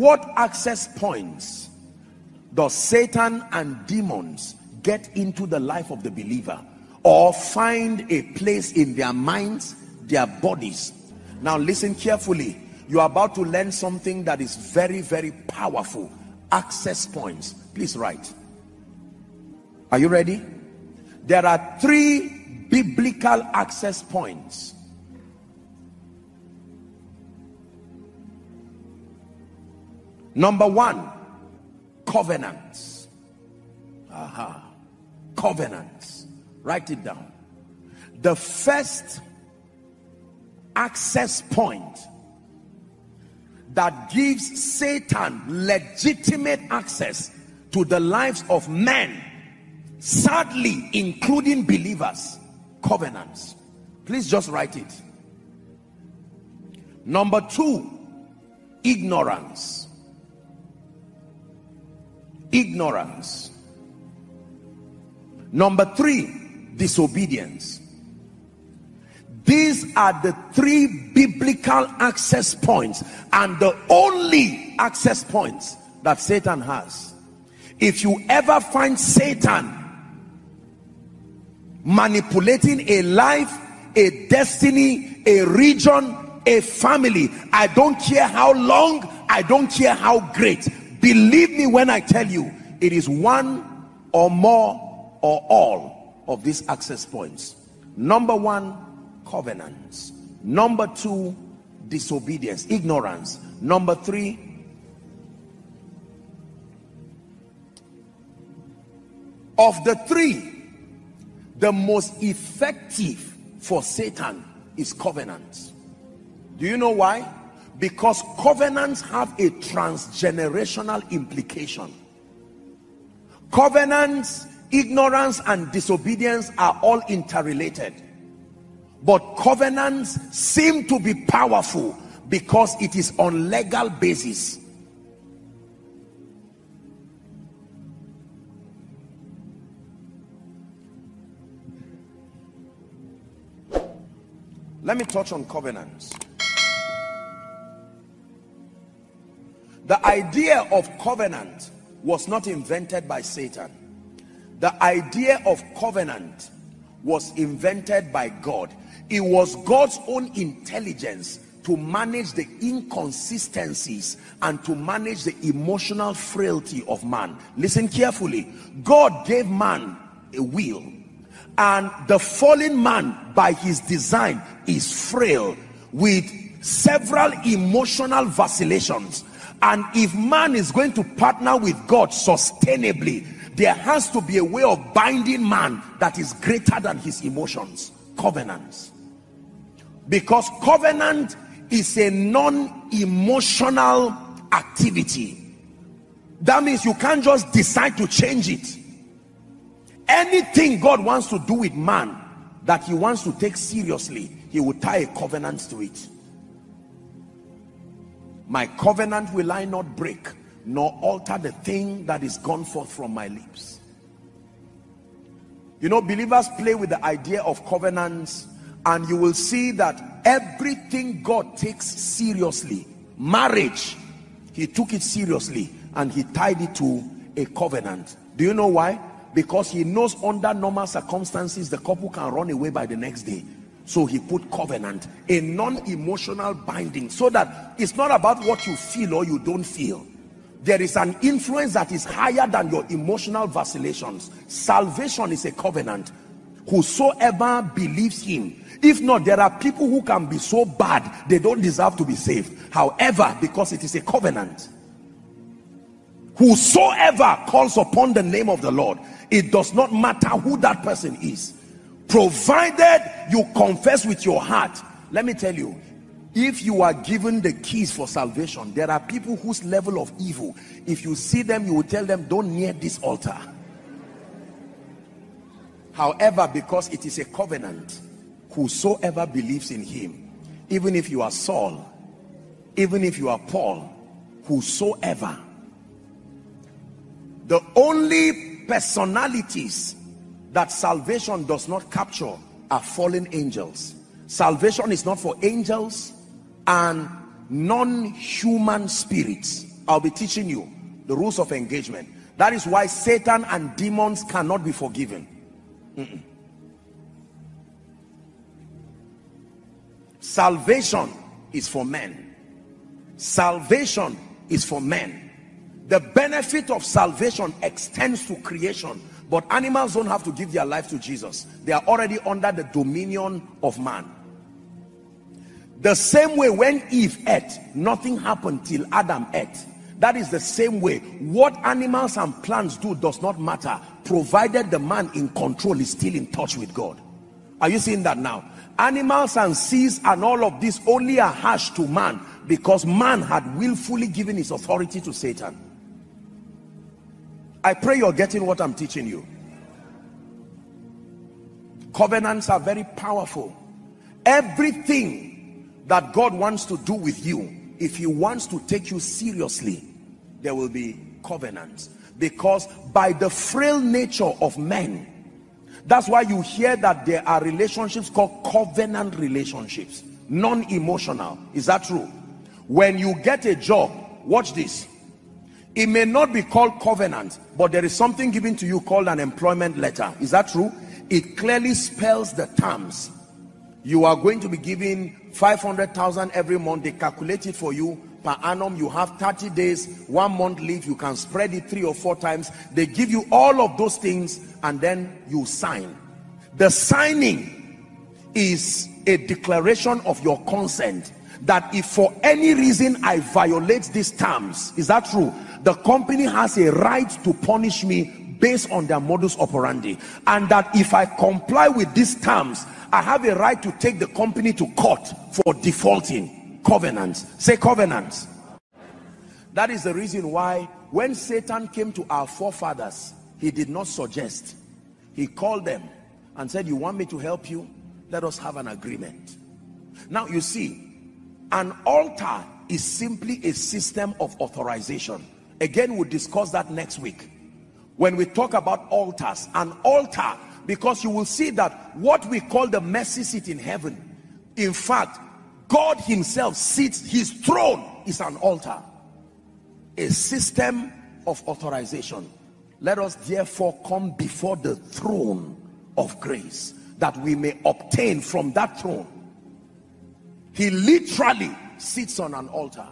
what access points does Satan and demons get into the life of the believer or find a place in their minds, their bodies? Now listen carefully. You are about to learn something that is very, very powerful. Access points. Please write. Are you ready? There are three biblical access points Number one, covenants. Aha. Covenants. Write it down. The first access point that gives Satan legitimate access to the lives of men, sadly, including believers, covenants. Please just write it. Number two, ignorance ignorance. Number three disobedience. These are the three biblical access points and the only access points that satan has. If you ever find satan manipulating a life a destiny a region a family i don't care how long i don't care how great Believe me when I tell you, it is one or more or all of these access points. Number one, covenants. Number two, disobedience, ignorance. Number three, of the three, the most effective for Satan is covenants. Do you know why? Because covenants have a transgenerational implication. Covenants ignorance and disobedience are all interrelated. But covenants seem to be powerful because it is on legal basis. Let me touch on covenants The idea of covenant was not invented by Satan. The idea of covenant was invented by God. It was God's own intelligence to manage the inconsistencies and to manage the emotional frailty of man. Listen carefully. God gave man a will and the fallen man by his design is frail with several emotional vacillations and if man is going to partner with God sustainably, there has to be a way of binding man that is greater than his emotions. Covenants. Because covenant is a non-emotional activity. That means you can't just decide to change it. Anything God wants to do with man that he wants to take seriously, he will tie a covenant to it my covenant will I not break nor alter the thing that is gone forth from my lips. You know believers play with the idea of covenants and you will see that everything God takes seriously marriage he took it seriously and he tied it to a covenant. Do you know why? Because he knows under normal circumstances the couple can run away by the next day so he put covenant, a non-emotional binding, so that it's not about what you feel or you don't feel. There is an influence that is higher than your emotional vacillations. Salvation is a covenant. Whosoever believes him. If not, there are people who can be so bad, they don't deserve to be saved. However, because it is a covenant. Whosoever calls upon the name of the Lord, it does not matter who that person is provided you confess with your heart. Let me tell you if you are given the keys for salvation there are people whose level of evil if you see them you will tell them don't near this altar. However because it is a covenant whosoever believes in him even if you are Saul even if you are Paul whosoever the only personalities that salvation does not capture are fallen angels salvation is not for angels and non-human spirits I'll be teaching you the rules of engagement. That is why Satan and demons cannot be forgiven. Mm -mm. Salvation is for men. Salvation is for men. The benefit of salvation extends to creation. But animals don't have to give their life to Jesus. They are already under the dominion of man. The same way when Eve ate, nothing happened till Adam ate. That is the same way. What animals and plants do does not matter, provided the man in control is still in touch with God. Are you seeing that now? Animals and seas and all of this only are harsh to man because man had willfully given his authority to Satan. I pray you're getting what I'm teaching you. Covenants are very powerful. Everything that God wants to do with you, if he wants to take you seriously, there will be covenants. Because by the frail nature of men, that's why you hear that there are relationships called covenant relationships, non-emotional. Is that true? When you get a job, watch this. It may not be called covenant, but there is something given to you called an employment letter. Is that true? It clearly spells the terms you are going to be giving 500,000 every month. They calculate it for you per annum. You have 30 days, one month leave. You can spread it three or four times. They give you all of those things and then you sign. The signing is a declaration of your consent that if for any reason I violate these terms, is that true? The company has a right to punish me based on their modus operandi. And that if I comply with these terms, I have a right to take the company to court for defaulting covenants. Say covenants. That is the reason why when Satan came to our forefathers, he did not suggest. He called them and said, you want me to help you? Let us have an agreement. Now you see, an altar is simply a system of authorization. Again, we'll discuss that next week. When we talk about altars, an altar because you will see that what we call the mercy seat in heaven in fact God himself sits his throne is an altar a system of authorization let us therefore come before the throne of grace that we may obtain from that throne he literally sits on an altar.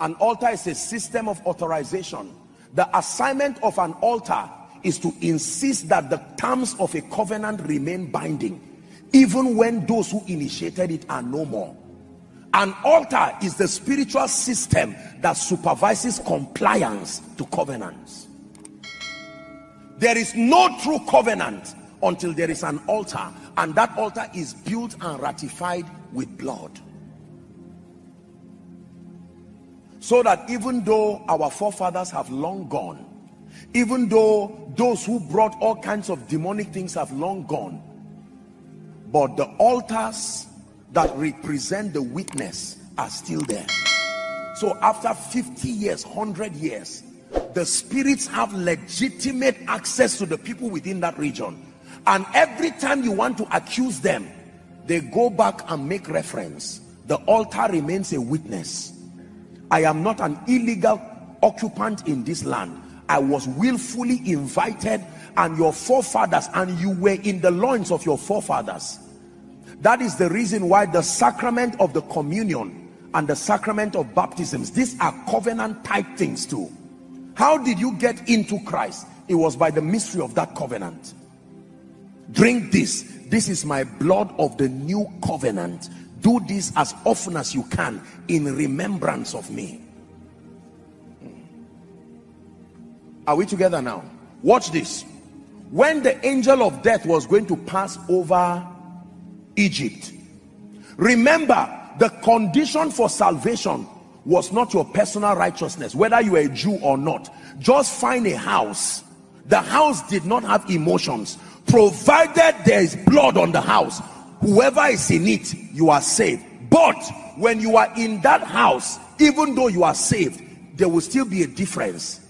An altar is a system of authorization. The assignment of an altar is to insist that the terms of a covenant remain binding even when those who initiated it are no more. An altar is the spiritual system that supervises compliance to covenants. There is no true covenant until there is an altar and that altar is built and ratified with blood. So that even though our forefathers have long gone even though those who brought all kinds of demonic things have long gone but the altars that represent the witness are still there. So after 50 years 100 years the spirits have legitimate access to the people within that region and every time you want to accuse them they go back and make reference the altar remains a witness i am not an illegal occupant in this land I was willfully invited and your forefathers and you were in the loins of your forefathers. That is the reason why the sacrament of the communion and the sacrament of baptisms, these are covenant type things too. How did you get into Christ? It was by the mystery of that covenant. Drink this. This is my blood of the new covenant. Do this as often as you can in remembrance of me. Hmm. Are we together now? Watch this. When the angel of death was going to pass over Egypt, remember the condition for salvation was not your personal righteousness, whether you are a Jew or not. Just find a house. The house did not have emotions. Provided there is blood on the house, whoever is in it, you are saved. But when you are in that house, even though you are saved, there will still be a difference.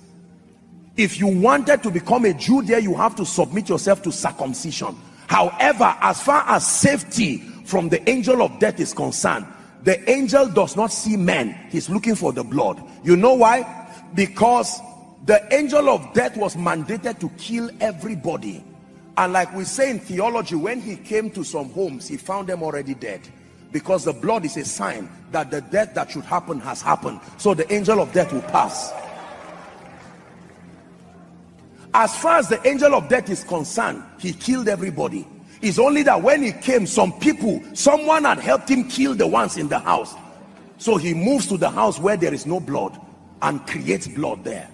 If you wanted to become a Jew there, you have to submit yourself to circumcision. However, as far as safety from the angel of death is concerned, the angel does not see men. He's looking for the blood. You know why? Because the angel of death was mandated to kill everybody and like we say in theology when he came to some homes he found them already dead. Because the blood is a sign that the death that should happen has happened. So the angel of death will pass. As far as the angel of death is concerned he killed everybody. It's only that when he came some people someone had helped him kill the ones in the house. So he moves to the house where there is no blood and creates blood there.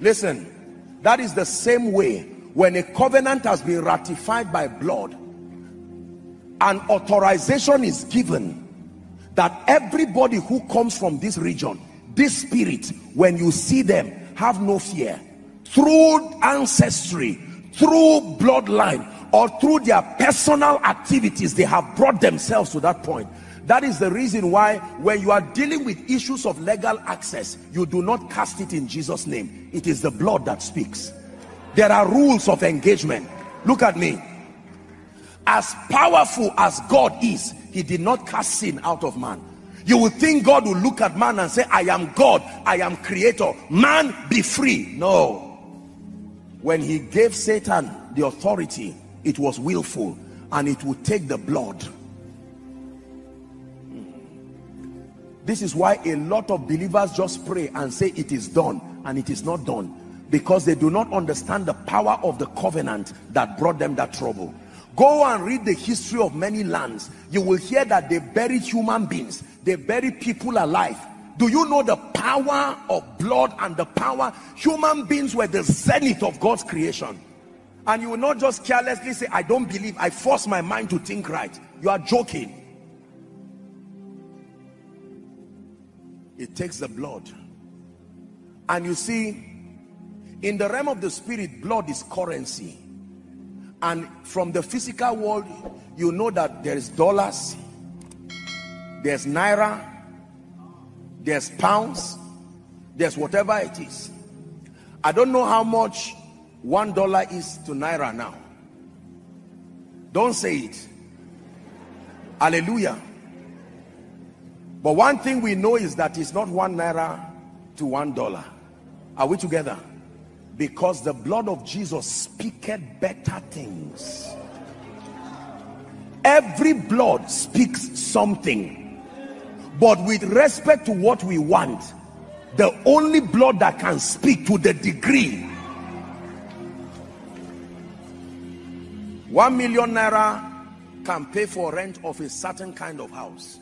Listen that is the same way when a covenant has been ratified by blood an authorization is given that everybody who comes from this region this spirit when you see them have no fear. Through ancestry through bloodline or through their personal activities they have brought themselves to that point that is the reason why when you are dealing with issues of legal access you do not cast it in jesus name. It is the blood that speaks. There are rules of engagement. Look at me. As powerful as God is he did not cast sin out of man. You would think God will look at man and say I am God. I am creator. Man be free. No. When he gave Satan the authority it was willful and it would take the blood this is why a lot of believers just pray and say it is done and it is not done because they do not understand the power of the covenant that brought them that trouble Go and read the history of many lands. You will hear that they buried human beings. They buried people alive. Do you know the power of blood and the power? Human beings were the zenith of God's creation. And you will not just carelessly say, I don't believe. I force my mind to think right. You are joking. It takes the blood. And you see, in the realm of the spirit, blood is currency. And from the physical world you know that there is dollars there's naira there's pounds there's whatever it is. I don't know how much one dollar is to naira now. Don't say it. Hallelujah but one thing we know is that it's not one naira to one dollar. Are we together? Because the blood of Jesus speaketh better things. Every blood speaks something. But with respect to what we want the only blood that can speak to the degree one million naira can pay for rent of a certain kind of house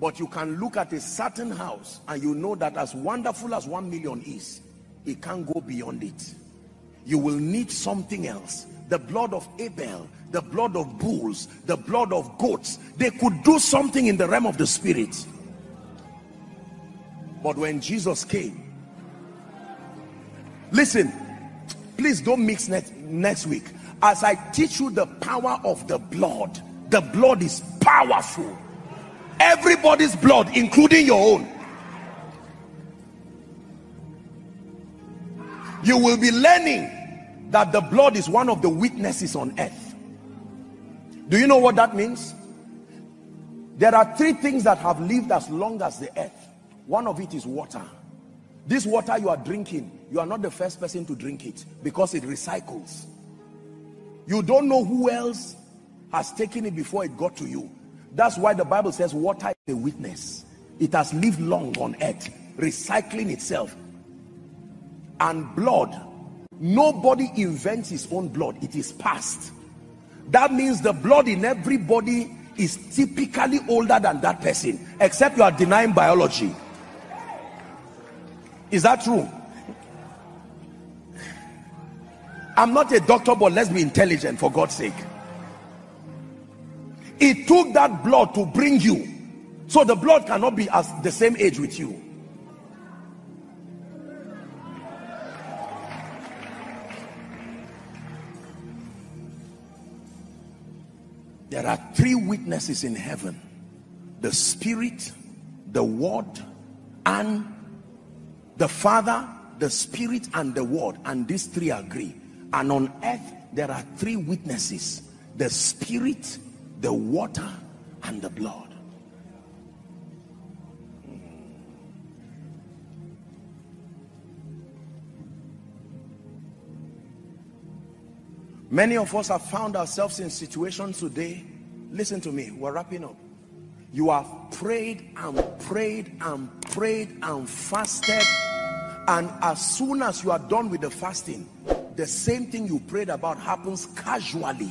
but you can look at a certain house and you know that as wonderful as one million is it can't go beyond it. You will need something else. The blood of Abel the blood of bulls the blood of goats they could do something in the realm of the spirit. But when Jesus came listen please don't mix next, next week. As I teach you the power of the blood the blood is powerful everybody's blood including your own. You will be learning that the blood is one of the witnesses on earth. Do you know what that means? There are three things that have lived as long as the earth. One of it is water. This water you are drinking you are not the first person to drink it because it recycles. You don't know who else has taken it before it got to you that's why the bible says water is a witness. It has lived long on earth recycling itself. And blood nobody invents his own blood. It is passed that means the blood in everybody is typically older than that person except you are denying biology. Is that true? I'm not a doctor but let's be intelligent for god's sake it took that blood to bring you. So the blood cannot be as the same age with you. There are three witnesses in heaven. The spirit the word and the father the spirit and the word. And these three agree. And on earth there are three witnesses. The spirit the water and the blood. Many of us have found ourselves in situations today. Listen to me, we're wrapping up. You have prayed and prayed and prayed and fasted, and as soon as you are done with the fasting, the same thing you prayed about happens casually.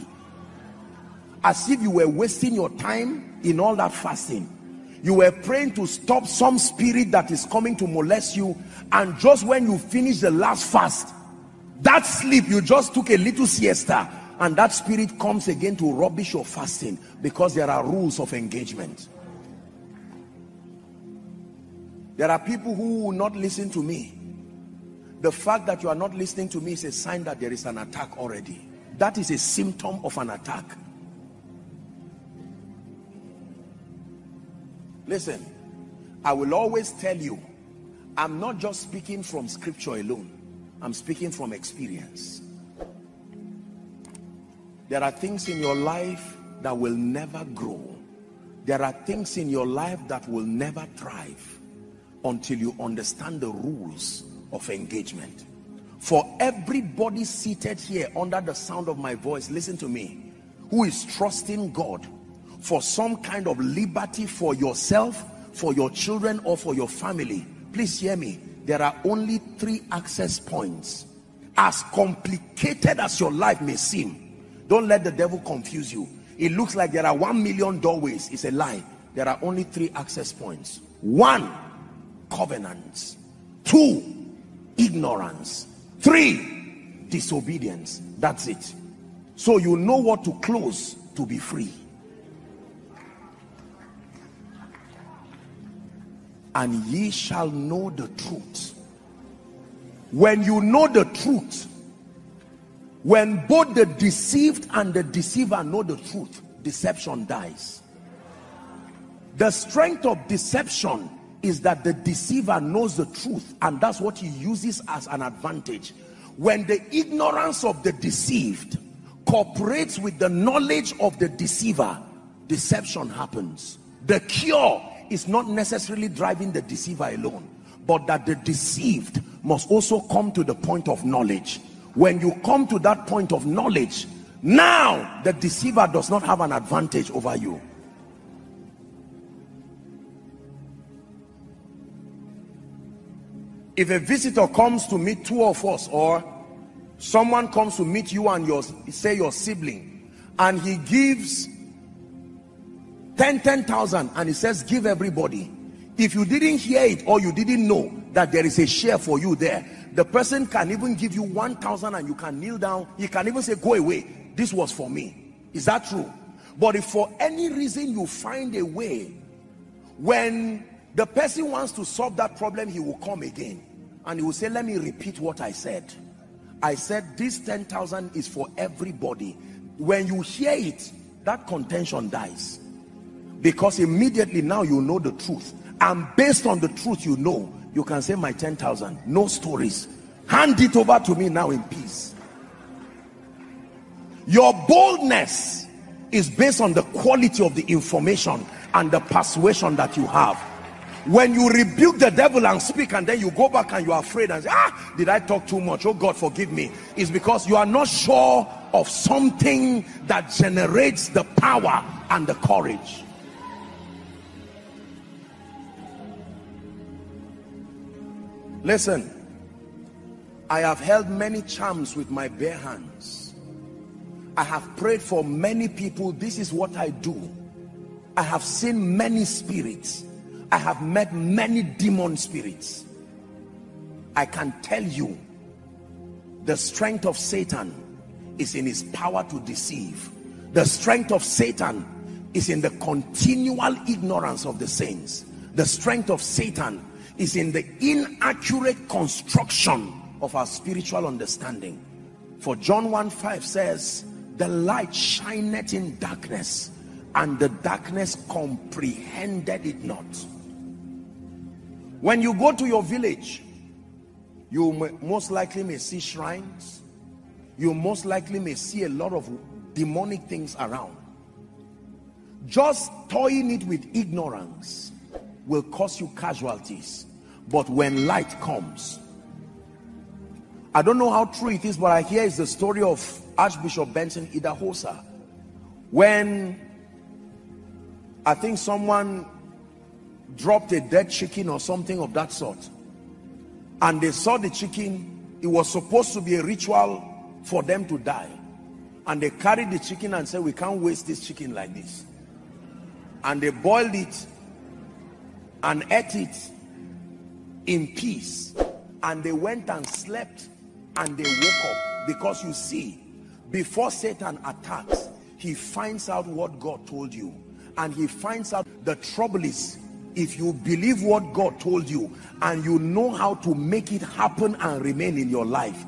As if you were wasting your time in all that fasting. You were praying to stop some spirit that is coming to molest you, and just when you finish the last fast, that sleep, you just took a little siesta and that spirit comes again to rubbish your fasting because there are rules of engagement. There are people who will not listen to me. The fact that you are not listening to me is a sign that there is an attack already. That is a symptom of an attack. Listen, I will always tell you, I'm not just speaking from scripture alone. I'm speaking from experience. There are things in your life that will never grow. There are things in your life that will never thrive until you understand the rules of engagement. For everybody seated here under the sound of my voice, listen to me, who is trusting God for some kind of liberty for yourself, for your children, or for your family, please hear me. There are only three access points. As complicated as your life may seem don't let the devil confuse you. It looks like there are one million doorways. It's a lie. There are only three access points. One covenants. Two ignorance. Three disobedience. That's it. So you know what to close to be free and ye shall know the truth. When you know the truth when both the deceived and the deceiver know the truth deception dies. The strength of deception is that the deceiver knows the truth and that's what he uses as an advantage. When the ignorance of the deceived cooperates with the knowledge of the deceiver deception happens. The cure is not necessarily driving the deceiver alone but that the deceived must also come to the point of knowledge. When you come to that point of knowledge now the deceiver does not have an advantage over you. If a visitor comes to meet two of us or someone comes to meet you and your say your sibling and he gives 10 10,000 and he says give everybody. If you didn't hear it or you didn't know that there is a share for you there the person can even give you 1,000 and you can kneel down. He can even say go away. This was for me. Is that true? But if for any reason you find a way when the person wants to solve that problem he will come again and he will say let me repeat what I said. I said this 10,000 is for everybody. When you hear it that contention dies because immediately now you know the truth. And based on the truth you know you can say my 10,000 no stories. Hand it over to me now in peace. Your boldness is based on the quality of the information and the persuasion that you have. When you rebuke the devil and speak and then you go back and you are afraid and say ah did i talk too much? Oh god forgive me. It's because you are not sure of something that generates the power and the courage Listen, I have held many charms with my bare hands. I have prayed for many people. This is what I do. I have seen many spirits. I have met many demon spirits. I can tell you the strength of Satan is in his power to deceive. The strength of Satan is in the continual ignorance of the saints. The strength of Satan is in the inaccurate construction of our spiritual understanding. For John 1 5 says the light shineth in darkness and the darkness comprehended it not. When you go to your village you most likely may see shrines. You most likely may see a lot of demonic things around. Just toying it with ignorance will cause you casualties but when light comes I don't know how true it is but I hear is the story of Archbishop Benson Idahosa. When I think someone dropped a dead chicken or something of that sort and they saw the chicken it was supposed to be a ritual for them to die. And they carried the chicken and said we can't waste this chicken like this. And they boiled it and ate it in peace. And they went and slept and they woke up. Because you see before Satan attacks he finds out what God told you. And he finds out the trouble is if you believe what God told you and you know how to make it happen and remain in your life